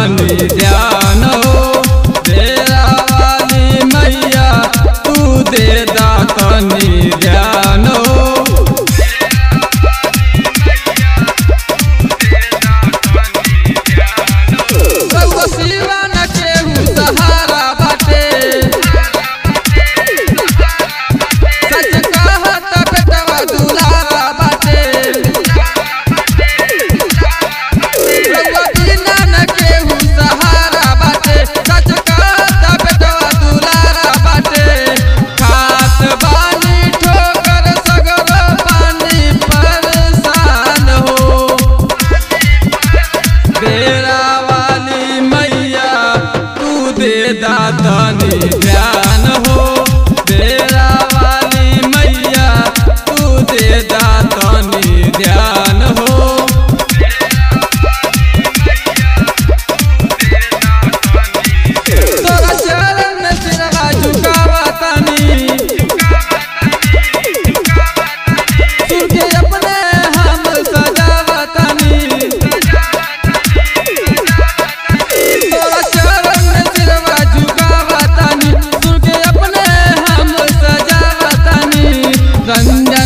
जानी। तेरा वाली मैया तू दे दातनी दादा ने प्यार